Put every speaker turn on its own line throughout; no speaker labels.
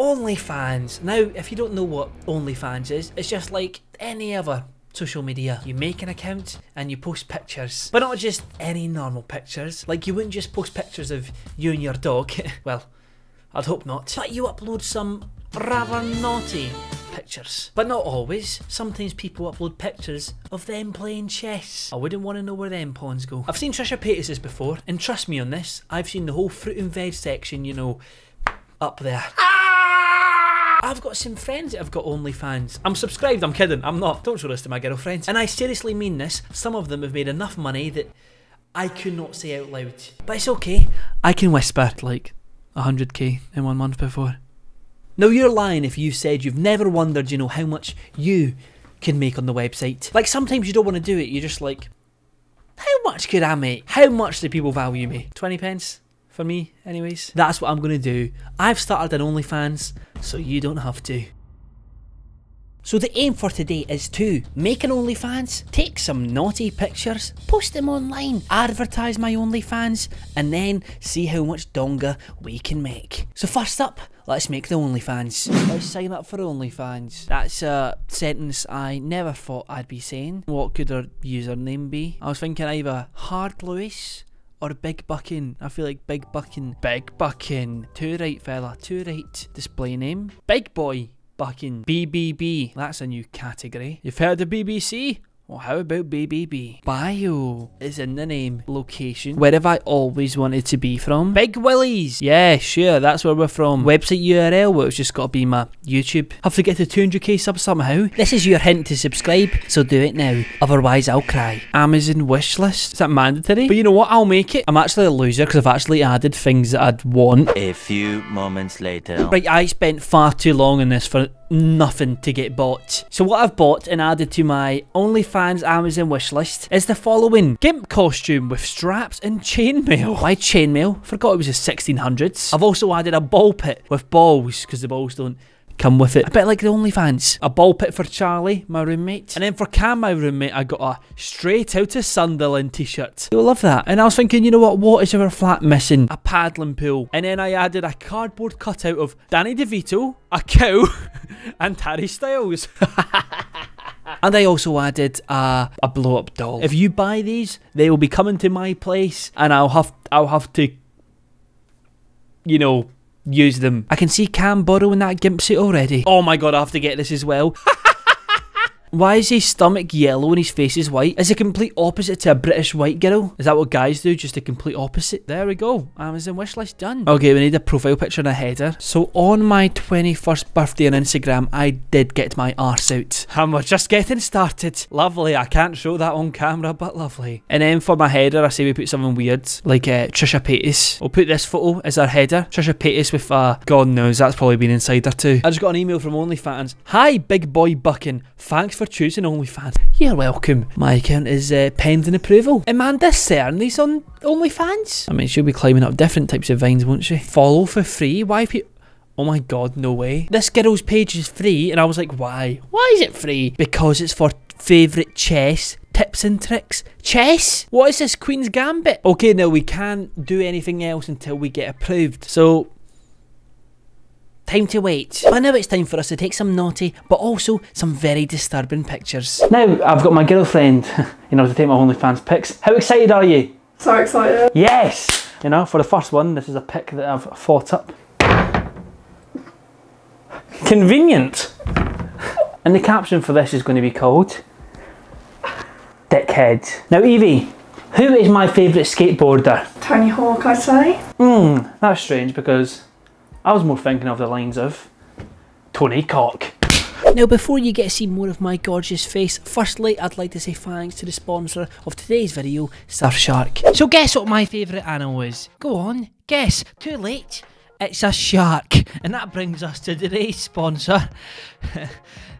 OnlyFans. Now, if you don't know what OnlyFans is, it's just like any other social media. You make an account and you post pictures, but not just any normal pictures. Like you wouldn't just post pictures of you and your dog. well, I'd hope not. But you upload some rather naughty pictures. But not always. Sometimes people upload pictures of them playing chess. I wouldn't want to know where them pawns go. I've seen Trisha Paytas's before, and trust me on this, I've seen the whole fruit and veg section, you know, up there. I've got some friends that have got OnlyFans. I'm subscribed, I'm kidding, I'm not. Don't show this to my girlfriends. And I seriously mean this. Some of them have made enough money that I could not say out loud. But it's okay. I can whisper like 100k in one month before. Now you're lying if you said you've never wondered, you know, how much you can make on the website. Like sometimes you don't want to do it, you're just like, how much could I make? How much do people value me? 20 pence? For me, anyways. That's what I'm gonna do. I've started an OnlyFans, so you don't have to. So the aim for today is to make an OnlyFans, take some naughty pictures, post them online, advertise my OnlyFans, and then see how much donga we can make. So first up, let's make the OnlyFans. Let's sign up for OnlyFans. That's a sentence I never thought I'd be saying. What could our username be? I was thinking either Hard Lewis or Big Buchan. I feel like Big Buchan. Big Buchan. Too right, fella. Too right. Display name. Big Boy. Buchan. BBB. That's a new category. You've heard of BBC? Well, how about BBB? Bio is in the name. Location. Where have I always wanted to be from? Big Willies. Yeah, sure, that's where we're from. Website URL, well, it's just got to be my YouTube. Have to get to 200k subs somehow. This is your hint to subscribe, so do it now. Otherwise, I'll cry. Amazon wish list. Is that mandatory? But you know what? I'll make it. I'm actually a loser because I've actually added things that I'd want.
A few moments later.
Right, I spent far too long on this for nothing to get bought. So what I've bought and added to my OnlyFans Amazon wishlist is the following. Gimp costume with straps and chainmail. Why chainmail? Forgot it was the 1600s. I've also added a ball pit with balls because the balls don't come with it. A bit like the OnlyFans. A ball pit for Charlie, my roommate. And then for Cam, my roommate, I got a straight out of Sunderland t-shirt. You'll love that. And I was thinking, you know what, what is our flat missing? A paddling pool. And then I added a cardboard cutout of Danny DeVito, a cow, and Harry Styles. And I also added uh, a blow up doll. If you buy these, they will be coming to my place and I'll have I'll have to you know, use them. I can see Cam borrowing that gimp suit already. Oh my god, I have to get this as well. Why is his stomach yellow and his face is white? Is a complete opposite to a British white girl? Is that what guys do? Just a complete opposite? There we go. Amazon wishlist done. Okay, we need a profile picture and a header. So on my 21st birthday on Instagram, I did get my arse out. And we're just getting started. Lovely. I can't show that on camera, but lovely. And then for my header, I say we put something weird, like uh, Trisha Paytas. We'll put this photo as our header. Trisha Paytas with, uh, God knows, that's probably been inside her too. I just got an email from OnlyFans. Hi, big boy Buchan. Thanks for choosing OnlyFans. You're welcome. My account is uh, pending approval. Amanda Cerny's on OnlyFans? I mean, she'll be climbing up different types of vines, won't she? Follow for free? Why people... Oh my god, no way. This girl's page is free, and I was like, why? Why is it free? Because it's for favourite chess tips and tricks. Chess? What is this Queen's Gambit? Okay, now we can't do anything else until we get approved. So Time to wait. But now it's time for us to take some naughty, but also some very disturbing pictures. Now I've got my girlfriend, you know, to take my OnlyFans pics. How excited are you?
So excited.
Yes! You know, for the first one, this is a pic that I've thought up. Convenient. And the caption for this is going to be called Dickhead. Now, Evie, who is my favourite skateboarder?
Tony Hawk, I'd say.
Hmm, that's strange because I was more thinking of the lines of Tony Cock. Now, before you get to see more of my gorgeous face, firstly, I'd like to say thanks to the sponsor of today's video, Surfshark. So, guess what my favourite animal is? Go on, guess. Too late. It's a shark. And that brings us to today's sponsor.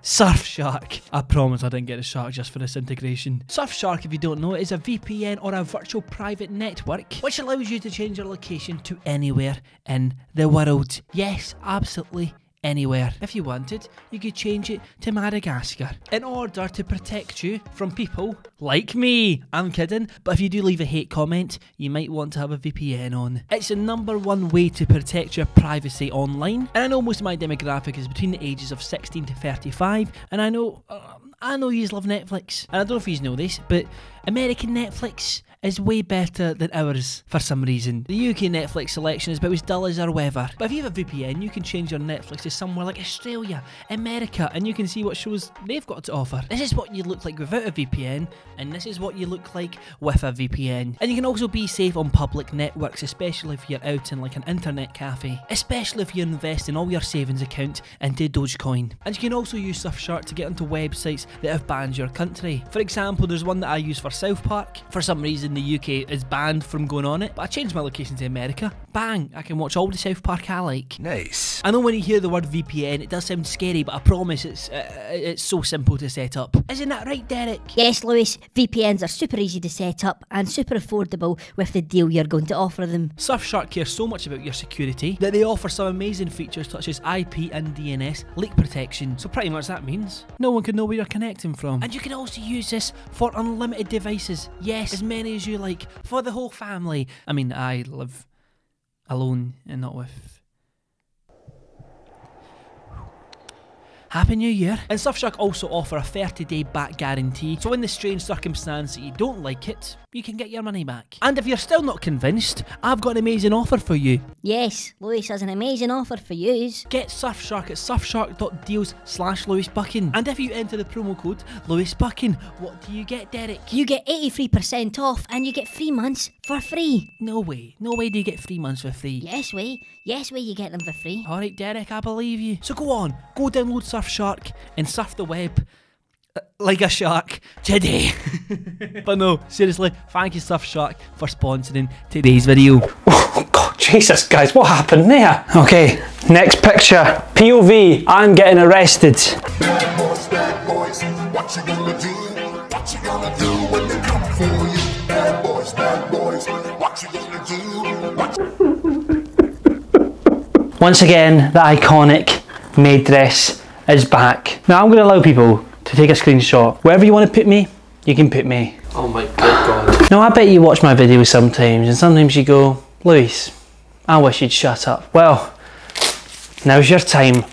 Surfshark. I promise I didn't get a shark just for this integration. Surfshark, if you don't know, is a VPN or a virtual private network which allows you to change your location to anywhere in the world. Yes, absolutely anywhere. If you wanted, you could change it to Madagascar in order to protect you from people like me. I'm kidding, but if you do leave a hate comment, you might want to have a VPN on. It's the number one way to protect your privacy online, and I know most of my demographic is between the ages of 16 to 35, and I know. Uh, I know you love Netflix, and I don't know if you know this, but American Netflix is way better than ours for some reason. The UK Netflix selection is about as dull as our weather. But if you have a VPN, you can change your Netflix to somewhere like Australia, America, and you can see what shows they've got to offer. This is what you look like without a VPN, and this is what you look like with a VPN. And you can also be safe on public networks, especially if you're out in like an internet cafe, especially if you invest in all your savings account into Dogecoin. And you can also use Surfshark to get onto websites that have banned your country. For example, there's one that I use for South Park. For some reason, the UK is banned from going on it, but I changed my location to America. Bang! I can watch all the South Park I like.
Nice.
I know when you hear the word VPN, it does sound scary, but I promise it's uh, it's so simple to set up. Isn't that right, Derek?
Yes, Lewis, VPNs are super easy to set up and super affordable with the deal you're going to offer them.
Surfshark cares so much about your security that they offer some amazing features such as IP and DNS leak protection. So pretty much that means no one can know where you're connecting from. And you can also use this for unlimited devices. Yes, as many as you like for the whole family. I mean, I live alone and not with Happy New Year. And Surfshark also offer a 30 day back guarantee, so in the strange circumstance that you don't like it, you can get your money back. And if you're still not convinced, I've got an amazing offer for you.
Yes, Lewis has an amazing offer for yous.
Get Surfshark at surfshark.deals slash Lewis Buchan. And if you enter the promo code Lewis Buchan, what do you get, Derek?
You get 83% off and you get three months for free.
No way. No way do you get three months for free.
Yes, way. Yes, way you get them for free.
Alright, Derek, I believe you. So go on, go download Surfshark and surf the web like a shark today. but no, seriously, thank you Surfshark for sponsoring today's video.
Oh God, Jesus, guys, what happened there? Okay, next picture. POV, I'm getting arrested.
Bad boys, bad boys, what you gonna do? What you gonna do when they come for you? Bad boys, bad boys, what you gonna do? What
Once again, the iconic maid dress is back. Now I'm going to allow people to take a screenshot. Wherever you want to put me, you can put me.
Oh my good god.
Now I bet you watch my videos sometimes and sometimes you go, Lewis, I wish you'd shut up. Well, now's your time.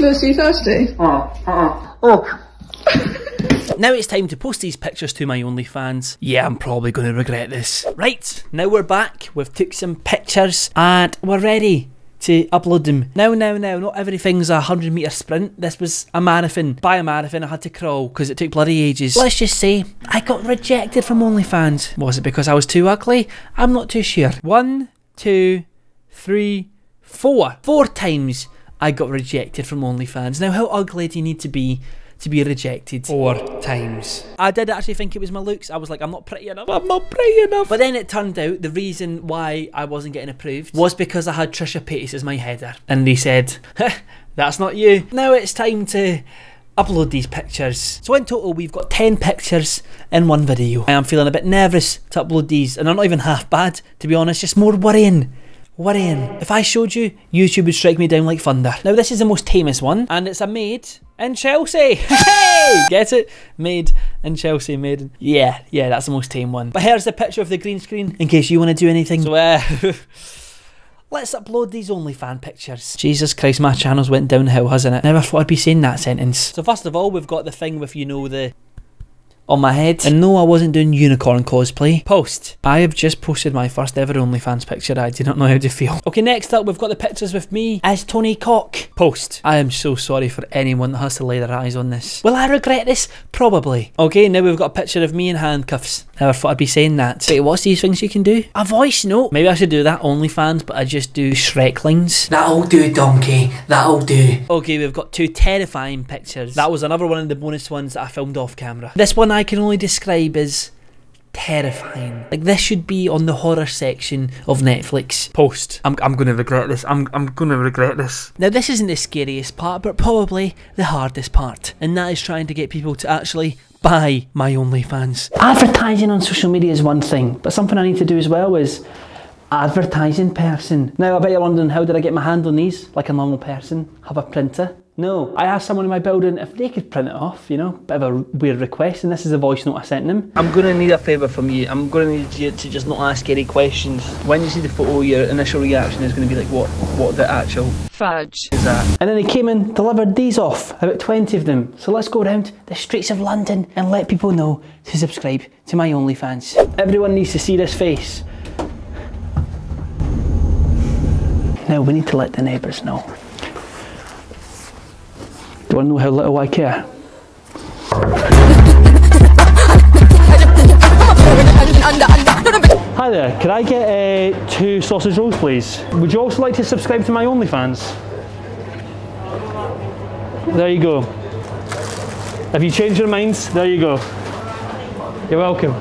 Lewis, are you thirsty? Uh, uh, uh. oh.
Now it's time to post these pictures to my OnlyFans. Yeah, I'm probably going to regret this. Right, now we're back. We've took some pictures and we're ready to upload them. Now, now, now, not everything's a 100 metre sprint. This was a marathon. By a marathon, I had to crawl because it took bloody ages. Let's just say I got rejected from OnlyFans. Was it because I was too ugly? I'm not too sure. One, two, three, four. Four times I got rejected from OnlyFans. Now, how ugly do you need to be to be rejected? Four times. I did actually think it was my looks. I was like, I'm not pretty enough. I'm not pretty enough. But then it turned out the reason why I wasn't getting approved was because I had Trisha Paytas as my header. And they said, that's not you. Now it's time to upload these pictures. So in total we've got 10 pictures in one video. I am feeling a bit nervous to upload these and they're not even half bad to be honest, just more worrying. Worrying. If I showed you, YouTube would strike me down like thunder. Now this is the most tamest one and it's a maid in Chelsea. Hey! Get it? Maid in Chelsea, made in... Yeah, yeah, that's the most tame one. But here's the picture of the green screen in case you want to do anything. So uh... Let's upload these OnlyFan pictures. Jesus Christ, my channel's went downhill, hasn't it? Never thought I'd be saying that sentence. So first of all, we've got the thing with, you know, the on my head. And no, I wasn't doing unicorn cosplay. Post. I have just posted my first ever OnlyFans picture. I do not know how to feel. Okay, next up, we've got the pictures with me as Tony Cock. Post. I am so sorry for anyone that has to lay their eyes on this. Will I regret this? Probably. Okay, now we've got a picture of me in handcuffs. Never thought I'd be saying that. Wait, what's these things you can do? A voice note. Maybe I should do that OnlyFans, but I just do Shrek lines. That'll do, donkey. That'll do. Okay, we've got two terrifying pictures. That was another one of the bonus ones that I filmed off camera. This one I can only describe as terrifying. Like this should be on the horror section of Netflix. Post. I'm, I'm gonna regret this. I'm, I'm gonna regret this. Now this isn't the scariest part, but probably the hardest part. And that is trying to get people to actually buy my OnlyFans.
Advertising on social media is one thing, but something I need to do as well is advertising person. Now I bet you're wondering how did I get my hand on these like a normal person? Have a printer? No, I asked someone in my building if they could print it off, you know, bit of a weird request, and this is a voice note I sent them. I'm gonna need a favour from you. I'm gonna need you to just not ask any questions. When you see the photo, your initial reaction is gonna be like, what, what the actual
Fudge.
is that? And then they came and delivered these off, about 20 of them. So let's go around the streets of London and let people know to subscribe to my OnlyFans. Everyone needs to see this face. Now we need to let the neighbours know. Do to know how little I care? Hi there, could I get uh, two sausage rolls please? Would you also like to subscribe to my OnlyFans? There you go. Have you changed your minds? There you go. You're welcome.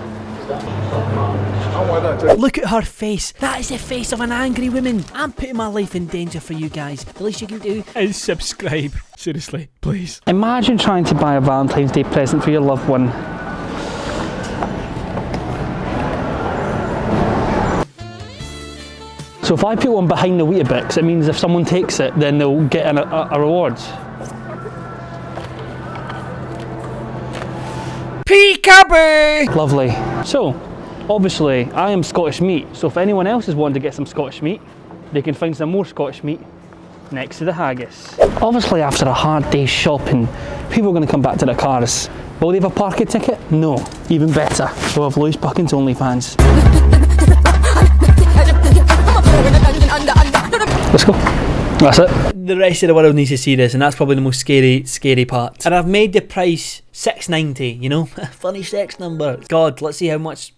Look at her face. That is the face of an angry woman. I'm putting my life in danger for you guys. The least you can do is subscribe. Seriously, please.
Imagine trying to buy a Valentine's Day present for your loved one. So if I put one behind the Weetabix, it means if someone takes it, then they'll get an, a, a reward.
Peekaboo!
Lovely. So, obviously, I am Scottish meat. So if anyone else is wanting to get some Scottish meat, they can find some more Scottish meat next to the haggis. Obviously, after a hard day's shopping, people are going to come back to their cars. Will they have a parking ticket? No. Even better. We'll have Lewis Buchan's OnlyFans. Let's go. That's it.
The rest of the world needs to see this, and that's probably the most scary, scary part. And I've made the price six ninety. You know, funny sex number. God, let's see how much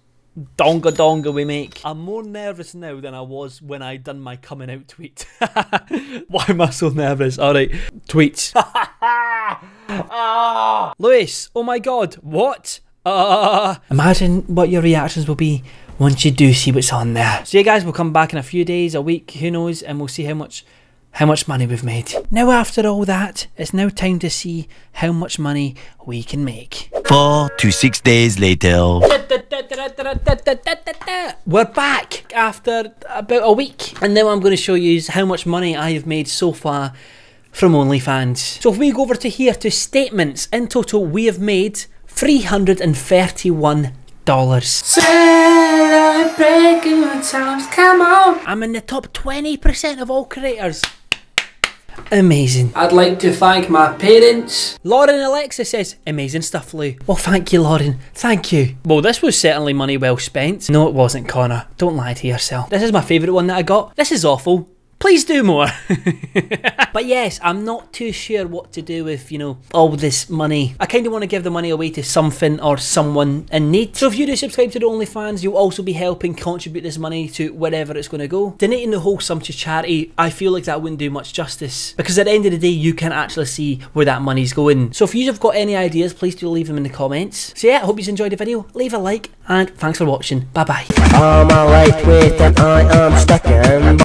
donga donga we make. I'm more nervous now than I was when I done my coming out tweet. Why am I so nervous? All right, tweets. Lewis, oh my God, what? Uh, imagine what your reactions will be once you do see what's on there. So you guys we'll come back in a few days, a week, who knows, and we'll see how much how much money we've made. Now after all that, it's now time to see how much money we can make.
Four to six days later.
We're back after about a week, and now I'm going to show you how much money I have made so far from OnlyFans. So if we go over to here to statements, in total we have made $331. I'm in the top 20% of all creators. Amazing. I'd like to thank my parents. Lauren Alexa says, amazing stuff, Lou. Well, thank you, Lauren. Thank you. Well, this was certainly money well spent. No, it wasn't, Connor. Don't lie to yourself. This is my favourite one that I got. This is awful. Please do more. but yes, I'm not too sure what to do with, you know, all this money. I kind of want to give the money away to something or someone in need. So if you do subscribe to the OnlyFans, you'll also be helping contribute this money to wherever it's going to go. Donating the whole sum to charity, I feel like that wouldn't do much justice. Because at the end of the day, you can actually see where that money's going. So if you've got any ideas, please do leave them in the comments. So yeah, I hope you've enjoyed the video. Leave a like and thanks for watching. Bye bye.